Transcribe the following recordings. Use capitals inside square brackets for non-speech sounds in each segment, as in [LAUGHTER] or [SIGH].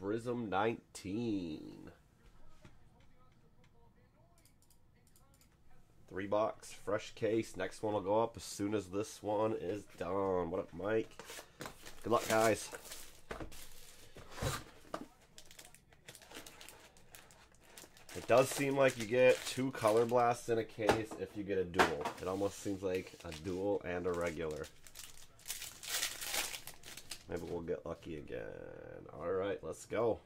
Prizm 19. Three box, fresh case. Next one will go up as soon as this one is done. What up, Mike? Good luck, guys. It does seem like you get two color blasts in a case if you get a dual. It almost seems like a dual and a regular. Maybe we'll get lucky again. All right, let's go.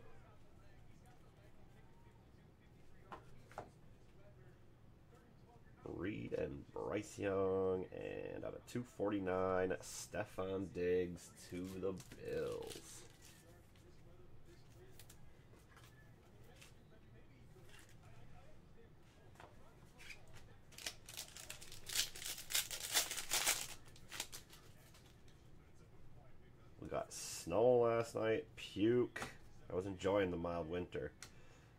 Reed and Bryce Young, and out of 249, Stefon Diggs to the Bills. We got snow last night, puke. I was enjoying the mild winter.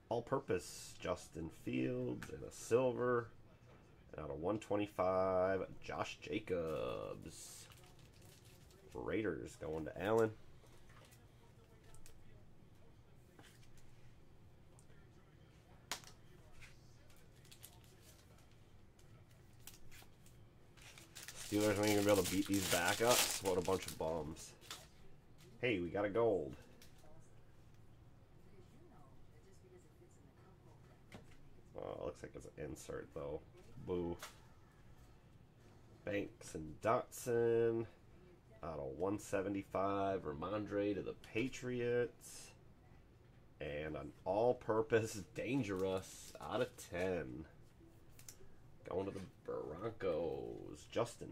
All purpose, Justin Fields, and a silver. And out of 125, Josh Jacobs. Raiders going to Allen. Steelers aren't even gonna be able to beat these backups. What a bunch of bums. Hey, we got a gold. Oh, looks like it's an insert though. Boo. Banks and Dotson. Out of 175, Rhamondre to the Patriots. And an all-purpose dangerous out of 10. Going to the Broncos. Justin.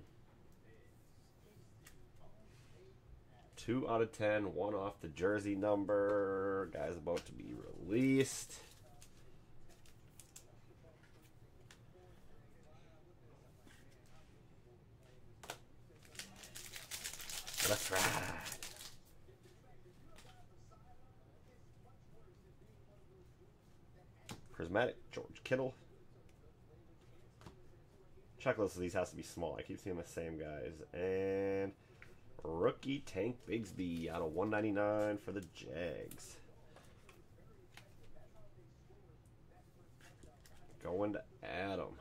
Two out of ten, one off the jersey number. Guy's about to be released. That's right. Prismatic, George Kittle. Checklist of these has to be small. I keep seeing the same guys. And rookie Tank Bigsby out of 199 for the Jags. Going to Adam.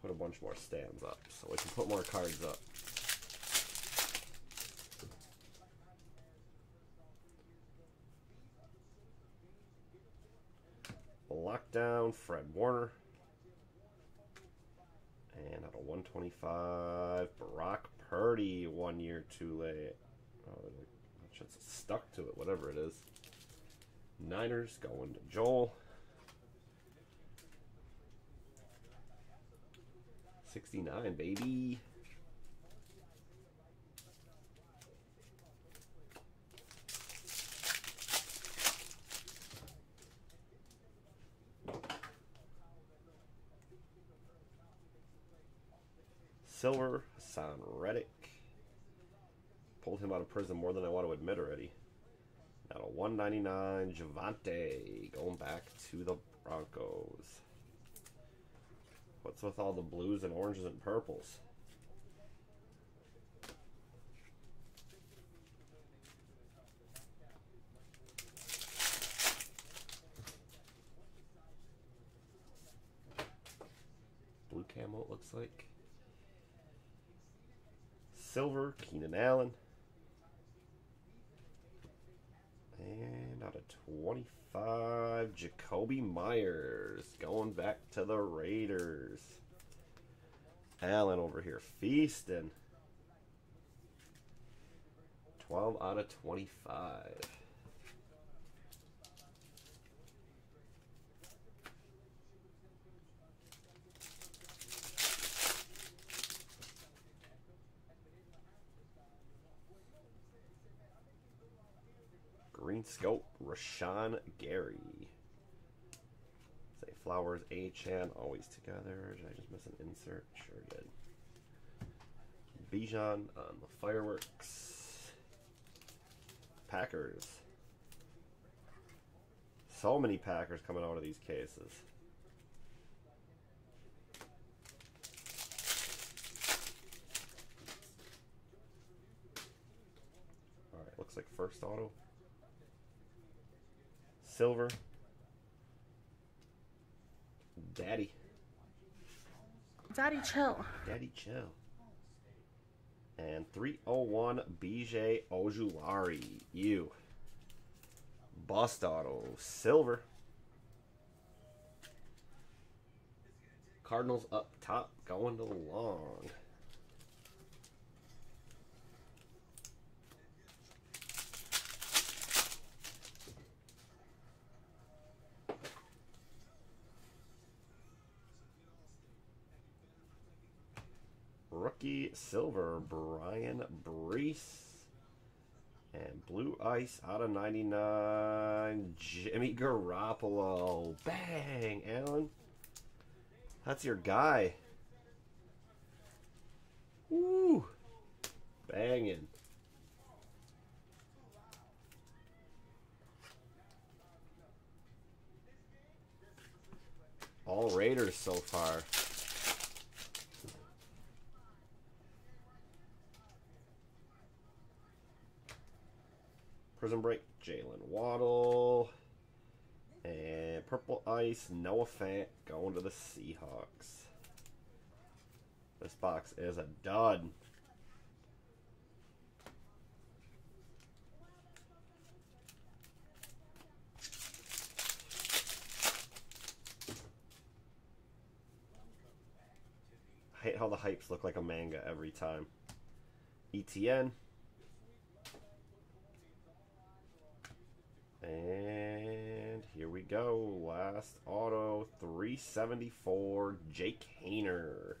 Put a bunch more stands up so we can put more cards up. Lockdown, Fred Warner. And out of 125, Brock Purdy, one year too late. Oh, it's stuck to it, whatever it is. Niners going to Joel. 69, baby. Silver, Haason Reddick. Pulled him out of prison more than I want to admit already. Now a 199 Javonte going back to the Broncos. What's with all the blues and oranges and purples? Blue camo it looks like. Silver, Keenan Allen. And out of 25, Jakobi Meyers going back to the Raiders. Allen over here feasting. 12 out of 25. Scope, Rashan Gary. Zay Flowers, A-Chan, always together. Did I just miss an insert? Sure did. Bijan on the fireworks. Packers. So many Packers coming out of these cases. Alright, looks like first auto. Silver. Daddy. Daddy, chill. Daddy chill. And 301 BJ Ojulari. You. Bust auto. Silver. Cardinals up top, going to Silver, Brian Brees. And blue ice out of 99, Jimmy Garoppolo. Bang, Alan. That's your guy. Woo! Banging. All Raiders so far. Prizm Break, Jalen Waddle. And Purple Ice, Noah Fant going to the Seahawks. This box is a dud. I hate how the hypes look like a manga every time. ETN. And here we go. Last auto 374 Jake Haener.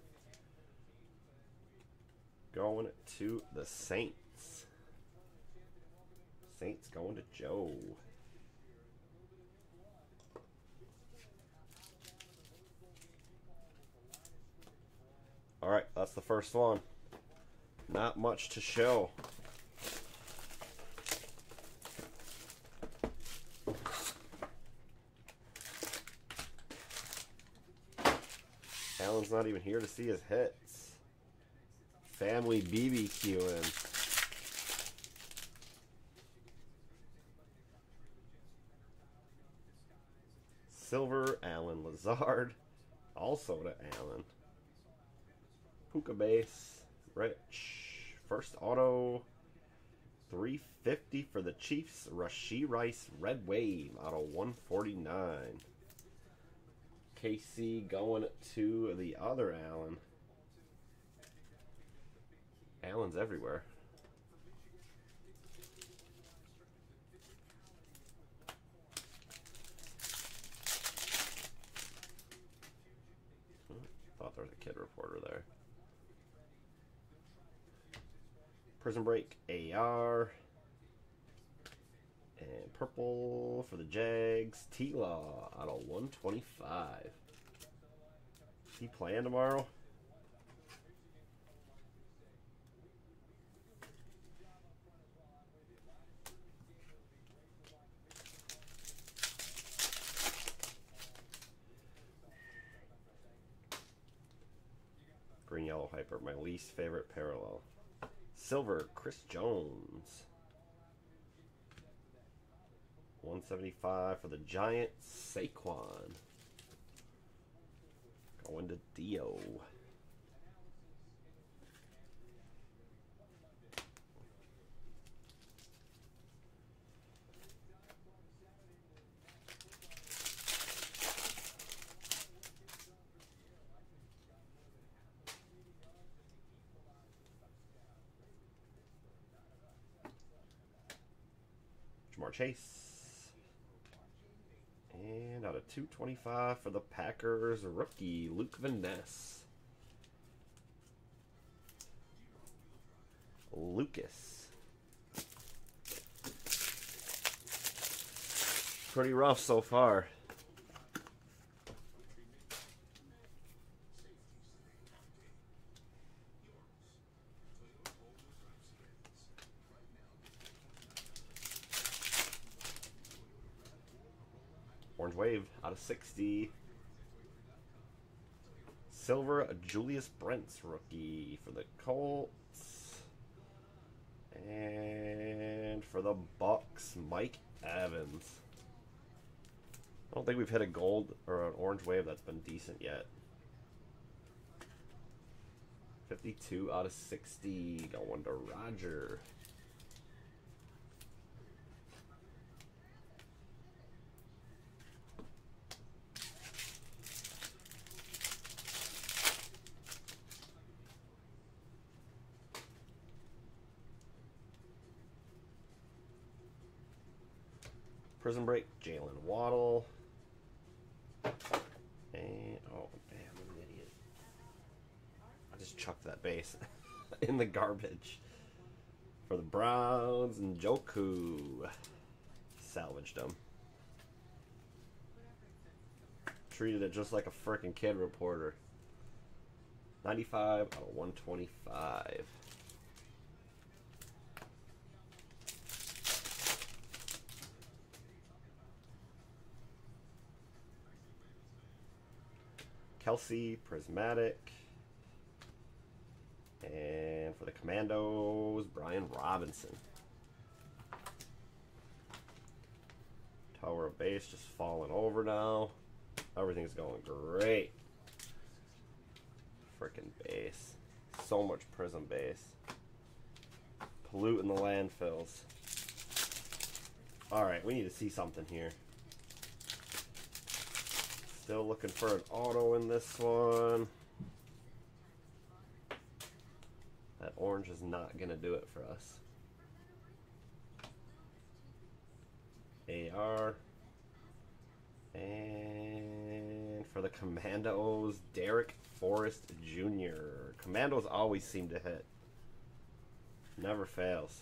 Going to the Saints. Saints going to Joe. All right, that's the first one. Not much to show. Not even here to see his hits. Family BBQing. Silver, Allen Lazard. Also to Allen. Puka base, Rich. First auto, 350 for the Chiefs. Rashee Rice, Red Wave, out of 149. KC going to the other Allen. Allen's everywhere. Oh, thought there was a kid reporter there. Prizm Break AR. And purple for the Jags. T-Law out of 125. Is he playing tomorrow? Green Yellow Hyper, my least favorite parallel. Silver, Chris Jones. 175 for the Giants, Saquon. Going to Dio. Ja'Marr Chase. And out of 225 for the Packers, rookie Luke Van Ness. Lukas. Pretty rough so far. Wave out of 60. Silver Julius Brents rookie for the Colts. And for the Bucs, Mike Evans. I don't think we've hit a gold or an orange wave that's been decent yet. 52 out of 60 going to Roger. Prizm Break, Jalen Waddle. And, oh, damn, I'm an idiot. I just chucked that base [LAUGHS] in the garbage. For the Browns, Njoku. Salvaged them. Treated it just like a freaking kid reporter. 95 out of 125. Kelce, Prismatic. And for the Commandos, Brian Robinson. Tower of base just falling over now. Everything's going great. Freaking base. So much Prizm base. Polluting the landfills. Alright, we need to see something here. Still looking for an auto in this one. That orange is not going to do it for us. AR. And for the Commandos, Darrick Forrest Jr. Commandos always seem to hit. Never fails.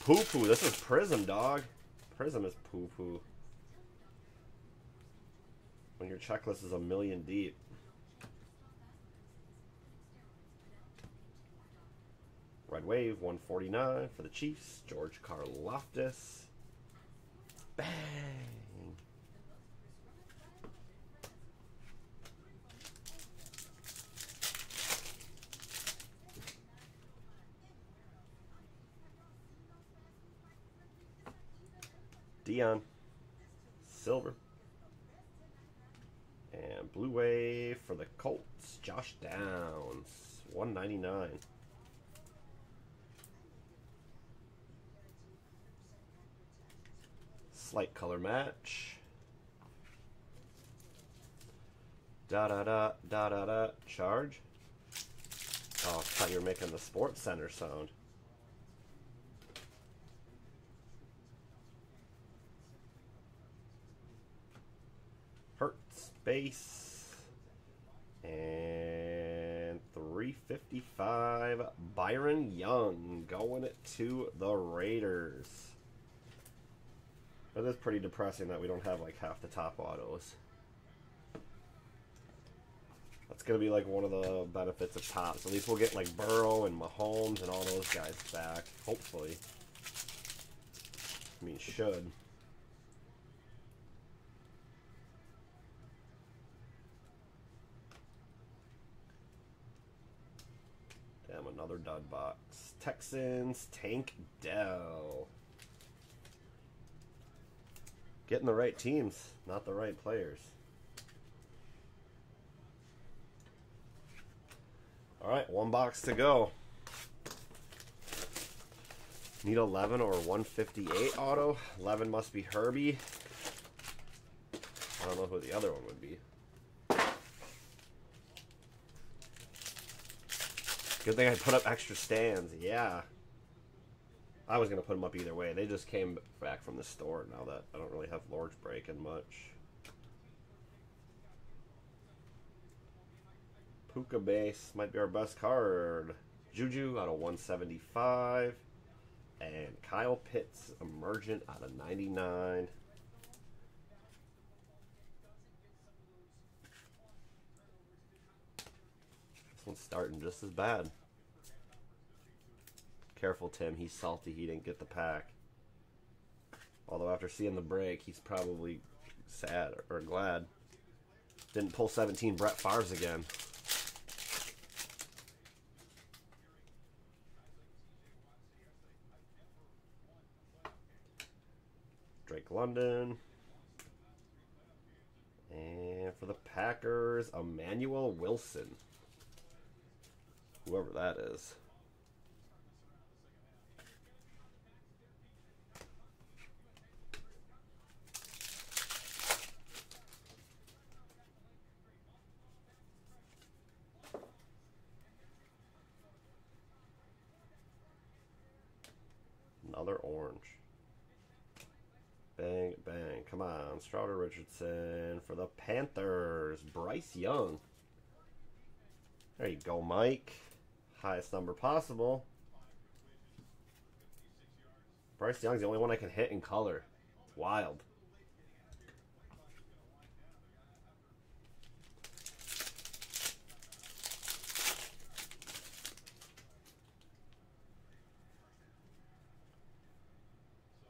Poo poo. This is Prizm, dog. Prizm is poo poo. When your checklist is a million deep. Red Wave, 149 for the Chiefs. George Karlaftis. Bang! Dion. Silver. And Blue Wave for the Colts. Josh Downs. 199. Slight color match. Da da da da da da. Charge. Oh, I thought you were making the Sports Center sound. Base. And 355, Byron Young going to the Raiders. But is pretty depressing that we don't have like half the top autos. That's going to be like one of the benefits of Topps. At least we'll get like Burrow and Mahomes and all those guys back. Hopefully. I mean, should. Box. Texans, Tank Dell. Getting the right teams, not the right players. All right, one box to go. Need 11 or 158 auto. 11 must be Herbie. I don't know who the other one would be. Good thing I put up extra stands. Yeah. I was going to put them up either way. They just came back from the store now that I don't really have large break breaking much. Puka base might be our best card. Juju out of 175. And Kyle Pitts emergent out of 99. This one's starting just as bad. Careful, Tim. He's salty he didn't get the pack. Although after seeing the break, he's probably sad or glad. Didn't pull 17 Brett Favre's again. Drake London. And for the Packers, Emmanuel Wilson. Whoever that is. Come. Strouder Richardson for the Panthers. Bryce Young. There you go, Mike. Highest number possible. Bryce Young's the only one I can hit in color. It's wild.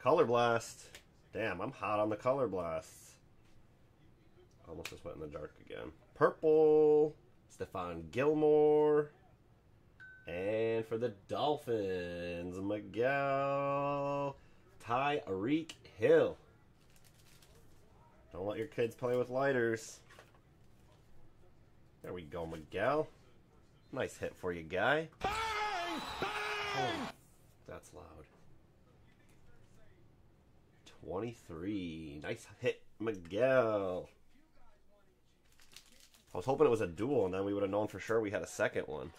Color Blast. Damn, I'm hot on the Color Blasts. Almost just went in the dark again. Purple. Stephon Gilmore. And for the Dolphins, Miguel Tyreek Hill. Don't let your kids play with lighters. There we go, Miguel. Nice hit for you, guy. Bang! Bang! Oh, that's loud. 23. Nice hit, Miguel. I was hoping it was a duel, and then we would have known for sure we had a second one.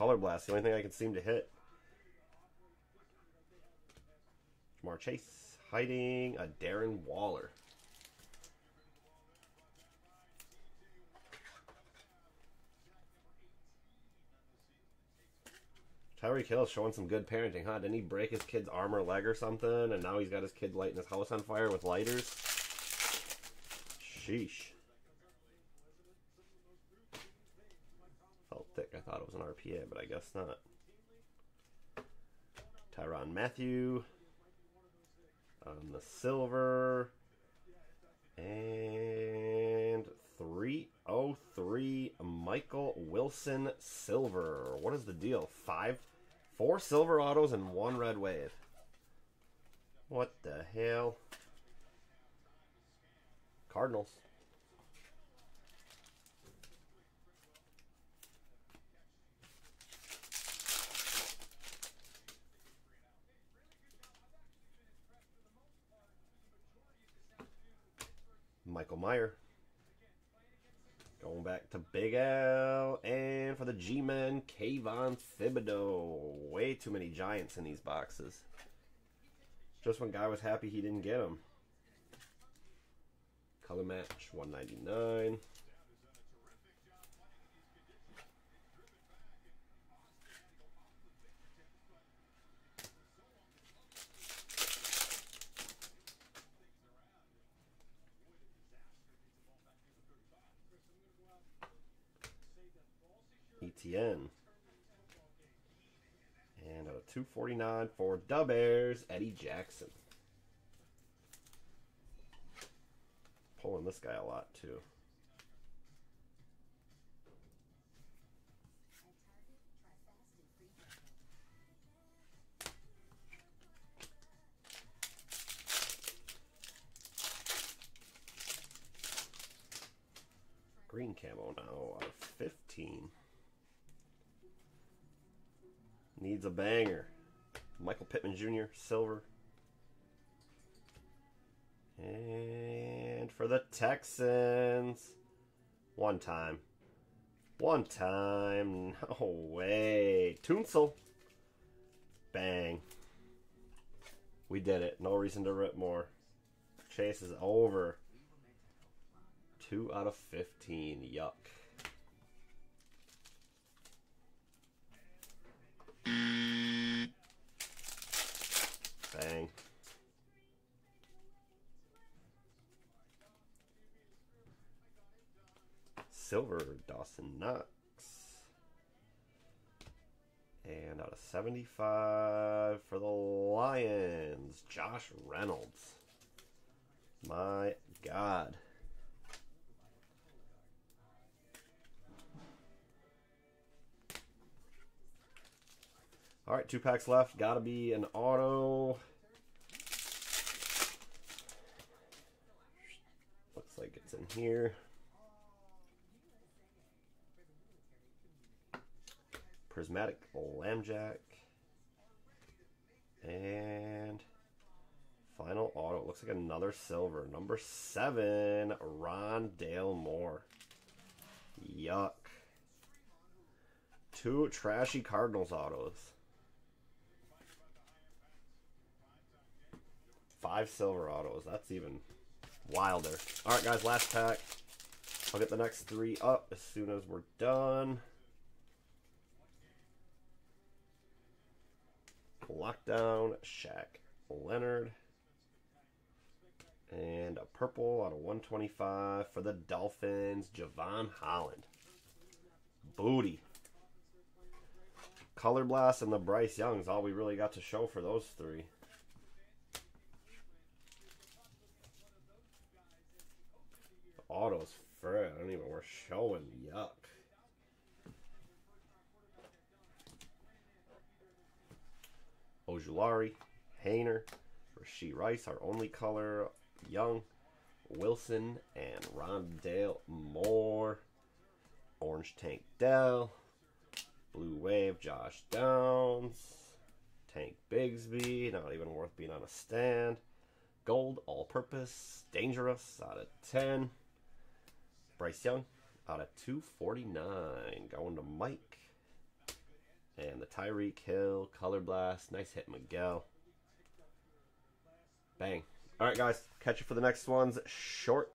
Color Blast, the only thing I can seem to hit. Ja'Marr Chase hiding a Darren Waller. Tyreek Hill showing some good parenting, huh? Didn't he break his kid's arm or leg or something? And now he's got his kid lighting his house on fire with lighters? Sheesh. Felt thick. I thought it was an RPA, but I guess not. Tyrann Mathieu on the silver. And 303 Michael Wilson silver. What is the deal? Five, four silver autos and one red wave. What the hell? Cardinals. Michael Mayer. Going back to Big Al. And for the G-Men, Kayvon Thibodeaux. Way too many Giants in these boxes. Just when guy was happy he didn't get them. Color match, 199. ETN. And a 249 for Dub Bears, Eddie Jackson. Pulling this guy a lot too. Banger. Michael Pittman Jr., silver. And for the Texans, one time. One time. No way. Tunsil. Bang. We did it. No reason to rip more. Chase is over. 2 out of 15. Yuck. Bang. Silver, Dawson Knox. And out of 75 for the Lions, Josh Reynolds. My God. All right, two packs left. Got to be an auto. Looks like it's in here. Prismatic Lambjack. And final auto. Looks like another silver. Number seven, Rondale Moore. Yuck. Two trashy Cardinals autos. Five silver autos. That's even wilder. All right, guys, last pack. I'll get the next three up as soon as we're done. Lockdown, Shaq Leonard. And a purple out of 125 for the Dolphins, Jevon Holland. Booty. Color Blast and the Bryce Young's all we really got to show for those three. Autos, Fred, I don't even worth showing. Yuck. Ojulari, Haener, Rashee Rice, our only color, Young, Wilson, and Rondale Moore. Orange Tank Dell, Blue Wave Josh Downs, Tank Bigsby, not even worth being on a stand. Gold All Purpose, Dangerous out of 10. Bryce Young out of 249, going to Mike. And the Tyreek Hill, Color Blast. Nice hit, Miguel. Bang. All right, guys. Catch you for the next ones. Short